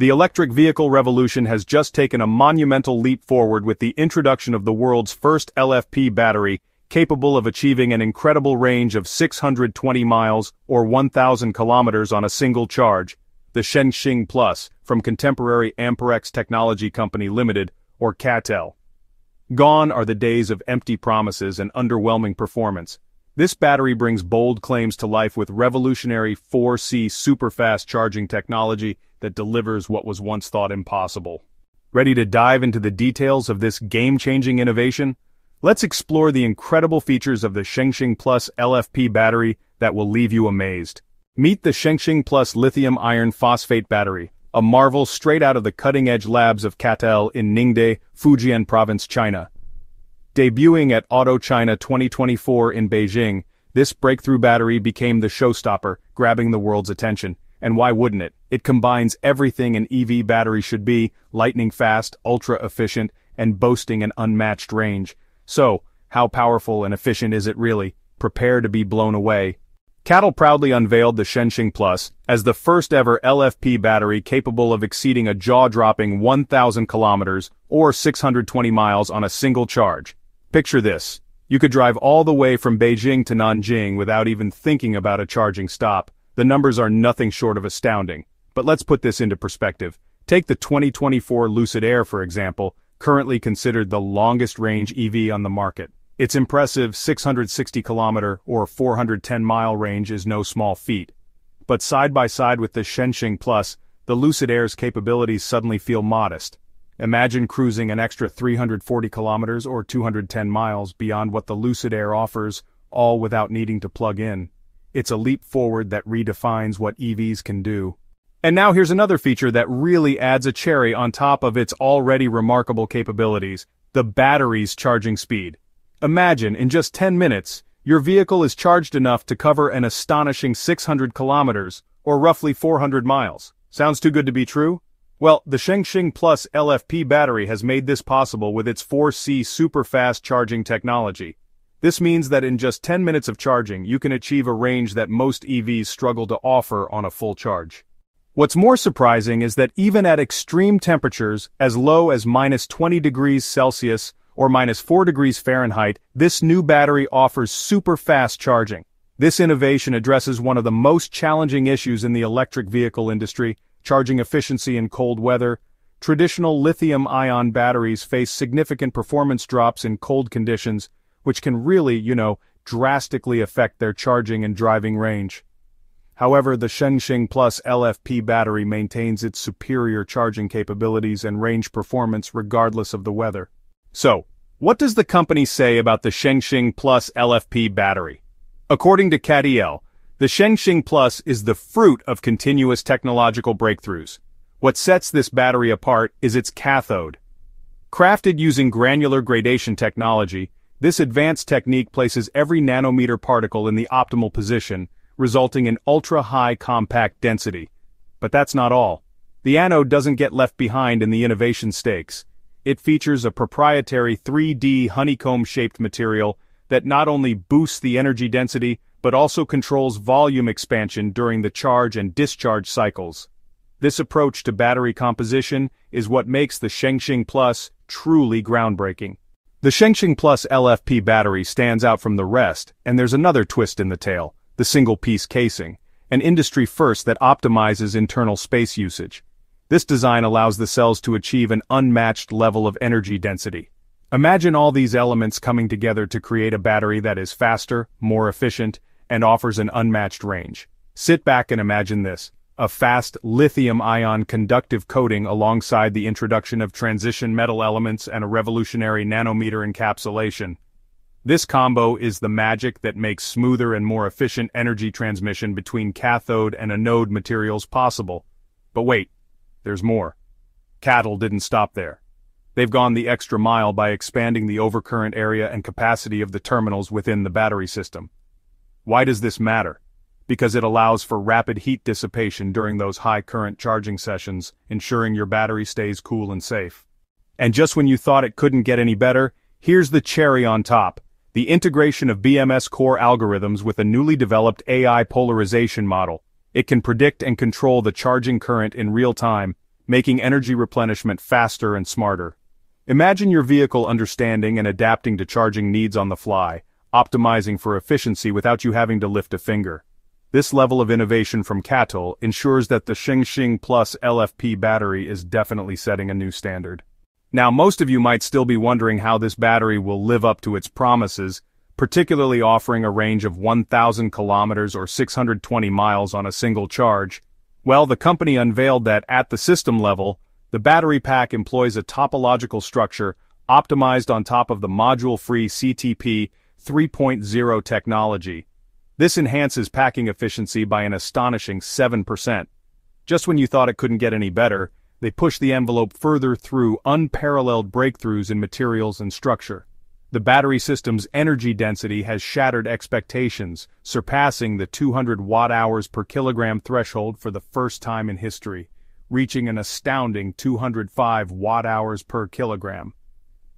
The electric vehicle revolution has just taken a monumental leap forward with the introduction of the world's first LFP battery, capable of achieving an incredible range of 620 miles or 1,000 kilometers on a single charge, the Shenxing Plus, from contemporary Amperex Technology Company Limited, or CATL. Gone are the days of empty promises and underwhelming performance. This battery brings bold claims to life with revolutionary 4C superfast charging technology that delivers what was once thought impossible. Ready to dive into the details of this game-changing innovation? Let's explore the incredible features of the Shenxing Plus LFP battery that will leave you amazed. Meet the Shenxing Plus lithium iron phosphate battery, a marvel straight out of the cutting-edge labs of CATL in Ningde, Fujian Province, China. Debuting at Auto China 2024 in Beijing, this breakthrough battery became the showstopper, grabbing the world's attention. And why wouldn't it? It combines everything an EV battery should be, lightning fast, ultra-efficient, and boasting an unmatched range. So, how powerful and efficient is it really? Prepare to be blown away. CATL proudly unveiled the Shenxing Plus as the first ever LFP battery capable of exceeding a jaw-dropping 1,000 kilometers or 620 miles on a single charge. Picture this. You could drive all the way from Beijing to Nanjing without even thinking about a charging stop. The numbers are nothing short of astounding. But let's put this into perspective. Take the 2024 Lucid Air for example, currently considered the longest range EV on the market. Its impressive 660 kilometer or 410 mile range is no small feat. But side by side with the Shenxing Plus, the Lucid Air's capabilities suddenly feel modest. Imagine cruising an extra 340 kilometers or 210 miles beyond what the Lucid Air offers, all without needing to plug in. It's a leap forward that redefines what EVs can do. And now here's another feature that really adds a cherry on top of its already remarkable capabilities, the battery's charging speed. Imagine, in just 10 minutes, your vehicle is charged enough to cover an astonishing 600 kilometers, or roughly 400 miles. Sounds too good to be true? Well, the Shenxing Plus LFP battery has made this possible with its 4C super fast charging technology. This means that in just 10 minutes of charging, you can achieve a range that most EVs struggle to offer on a full charge. What's more surprising is that even at extreme temperatures, as low as minus 20 degrees Celsius or minus 4 degrees Fahrenheit, this new battery offers super fast charging. This innovation addresses one of the most challenging issues in the electric vehicle industry, charging efficiency in cold weather. Traditional lithium-ion batteries face significant performance drops in cold conditions, which can really, you know, drastically affect their charging and driving range. However, the Shenxing Plus LFP battery maintains its superior charging capabilities and range performance regardless of the weather. So, what does the company say about the Shenxing Plus LFP battery? According to CATL, the Shenxing Plus is the fruit of continuous technological breakthroughs. What sets this battery apart is its cathode. Crafted using granular gradation technology, this advanced technique places every nanometer particle in the optimal position, resulting in ultra-high compact density. But that's not all. The anode doesn't get left behind in the innovation stakes. It features a proprietary 3D honeycomb-shaped material that not only boosts the energy density, but also controls volume expansion during the charge and discharge cycles. This approach to battery composition is what makes the Shenxing Plus truly groundbreaking. The Shenxing Plus LFP battery stands out from the rest, and there's another twist in the tale, the single-piece casing, an industry first that optimizes internal space usage. This design allows the cells to achieve an unmatched level of energy density. Imagine all these elements coming together to create a battery that is faster, more efficient, and offers an unmatched range. Sit back and imagine this, a fast lithium-ion conductive coating alongside the introduction of transition metal elements and a revolutionary nanometer encapsulation. This combo is the magic that makes smoother and more efficient energy transmission between cathode and anode materials possible. But wait, there's more. CATL didn't stop there. They've gone the extra mile by expanding the overcurrent area and capacity of the terminals within the battery system. Why does this matter? Because it allows for rapid heat dissipation during those high current charging sessions, ensuring your battery stays cool and safe. And just when you thought it couldn't get any better, here's the cherry on top. The integration of BMS core algorithms with a newly developed AI polarization model. It can predict and control the charging current in real time, making energy replenishment faster and smarter. Imagine your vehicle understanding and adapting to charging needs on the fly, optimizing for efficiency without you having to lift a finger. This level of innovation from CATL ensures that the Shenxing Plus LFP battery is definitely setting a new standard. Now most of you might still be wondering how this battery will live up to its promises, particularly offering a range of 1,000 kilometers or 620 miles on a single charge. Well, the company unveiled that at the system level, the battery pack employs a topological structure optimized on top of the module-free CTP 3.0 technology. This enhances packing efficiency by an astonishing 7%. Just when you thought it couldn't get any better, they push the envelope further through unparalleled breakthroughs in materials and structure. The battery system's energy density has shattered expectations, surpassing the 200 watt-hours per kilogram threshold for the first time in history, reaching an astounding 205 watt-hours per kilogram.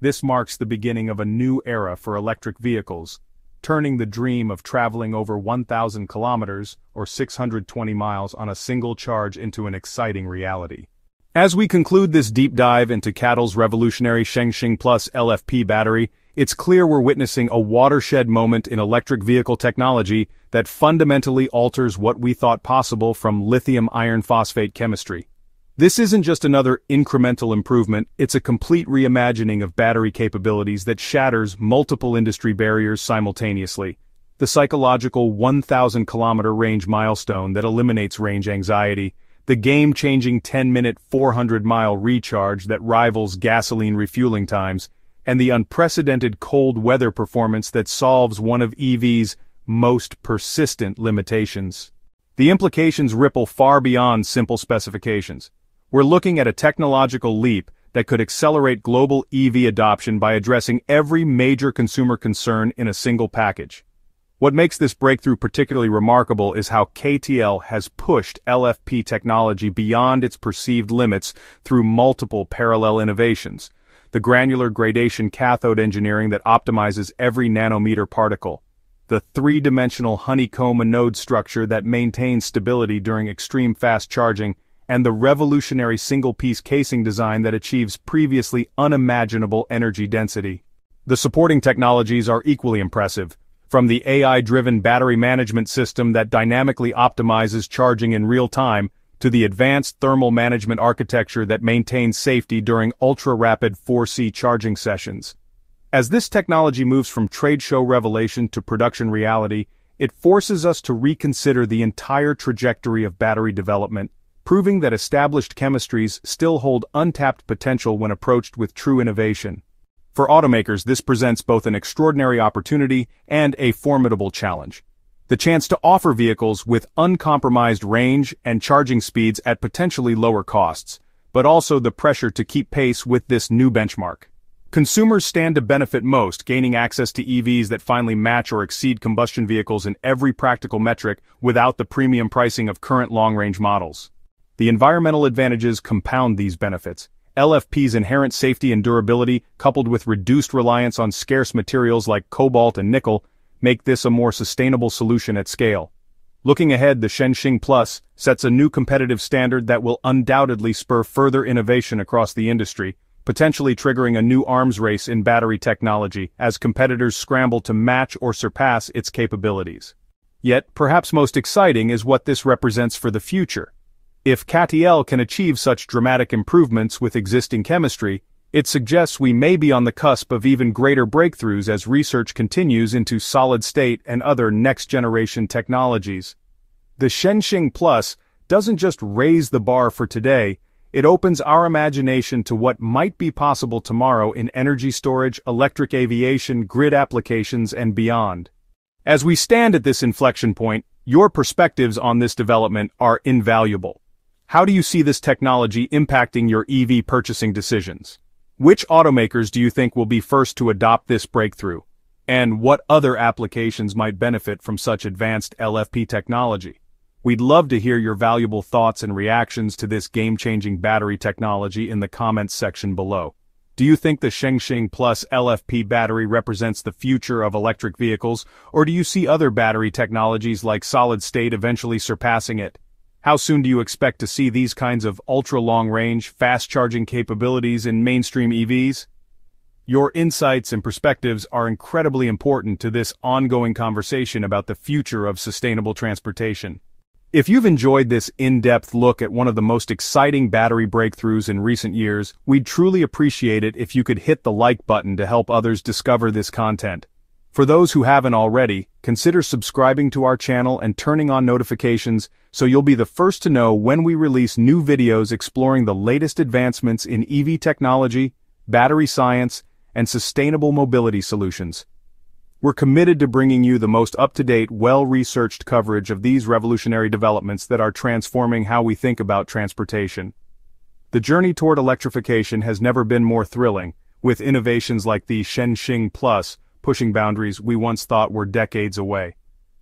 This marks the beginning of a new era for electric vehicles, turning the dream of traveling over 1,000 kilometers, or 620 miles on a single charge into an exciting reality. As we conclude this deep dive into CATL's revolutionary Shenxing Plus LFP battery, it's clear we're witnessing a watershed moment in electric vehicle technology that fundamentally alters what we thought possible from lithium iron phosphate chemistry. This isn't just another incremental improvement, it's a complete reimagining of battery capabilities that shatters multiple industry barriers simultaneously. The psychological 1,000 kilometer range milestone that eliminates range anxiety, the game-changing 10-minute 400-mile recharge that rivals gasoline refueling times, and the unprecedented cold weather performance that solves one of EV's most persistent limitations. The implications ripple far beyond simple specifications. We're looking at a technological leap that could accelerate global EV adoption by addressing every major consumer concern in a single package. What makes this breakthrough particularly remarkable is how CATL has pushed LFP technology beyond its perceived limits through multiple parallel innovations. The granular gradation cathode engineering that optimizes every nanometer particle. The three-dimensional honeycomb anode structure that maintains stability during extreme fast charging, and the revolutionary single-piece casing design that achieves previously unimaginable energy density. The supporting technologies are equally impressive, from the AI-driven battery management system that dynamically optimizes charging in real time, to the advanced thermal management architecture that maintains safety during ultra-rapid 4C charging sessions. As this technology moves from trade show revelation to production reality, it forces us to reconsider the entire trajectory of battery development, proving that established chemistries still hold untapped potential when approached with true innovation. For automakers this presents both an extraordinary opportunity and a formidable challenge. The chance to offer vehicles with uncompromised range and charging speeds at potentially lower costs, but also the pressure to keep pace with this new benchmark. Consumers stand to benefit most, gaining access to EVs that finally match or exceed combustion vehicles in every practical metric without the premium pricing of current long-range models. The environmental advantages compound these benefits, LFP's inherent safety and durability, coupled with reduced reliance on scarce materials like cobalt and nickel, make this a more sustainable solution at scale. Looking ahead the Shenxing Plus sets a new competitive standard that will undoubtedly spur further innovation across the industry, potentially triggering a new arms race in battery technology as competitors scramble to match or surpass its capabilities. Yet, perhaps most exciting is what this represents for the future. If CATL can achieve such dramatic improvements with existing chemistry, it suggests we may be on the cusp of even greater breakthroughs as research continues into solid-state and other next-generation technologies. The Shenxing Plus doesn't just raise the bar for today, it opens our imagination to what might be possible tomorrow in energy storage, electric aviation, grid applications, and beyond. As we stand at this inflection point, your perspectives on this development are invaluable. How do you see this technology impacting your EV purchasing decisions? Which automakers do you think will be first to adopt this breakthrough? And what other applications might benefit from such advanced LFP technology? We'd love to hear your valuable thoughts and reactions to this game-changing battery technology in the comments section below. Do you think the Shenxing Plus LFP battery represents the future of electric vehicles, or do you see other battery technologies like solid-state eventually surpassing it? How soon do you expect to see these kinds of ultra-long-range, fast-charging capabilities in mainstream EVs? Your insights and perspectives are incredibly important to this ongoing conversation about the future of sustainable transportation. If you've enjoyed this in-depth look at one of the most exciting battery breakthroughs in recent years, we'd truly appreciate it if you could hit the like button to help others discover this content. For those who haven't already, consider subscribing to our channel and turning on notifications so you'll be the first to know when we release new videos exploring the latest advancements in EV technology, battery science, and sustainable mobility solutions. We're committed to bringing you the most up-to-date, well-researched coverage of these revolutionary developments that are transforming how we think about transportation. The journey toward electrification has never been more thrilling, with innovations like the Shenxing Plus pushing boundaries we once thought were decades away.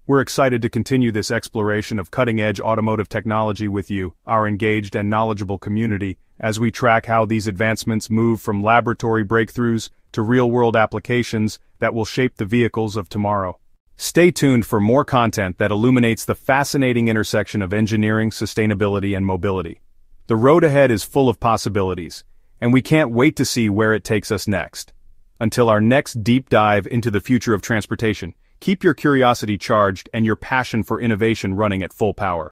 We're excited to continue this exploration of cutting-edge automotive technology with you, our engaged and knowledgeable community, as we track how these advancements move from laboratory breakthroughs to real-world applications that will shape the vehicles of tomorrow. Stay tuned for more content that illuminates the fascinating intersection of engineering, sustainability, and mobility. The road ahead is full of possibilities, and we can't wait to see where it takes us next. Until our next deep dive into the future of transportation, keep your curiosity charged and your passion for innovation running at full power.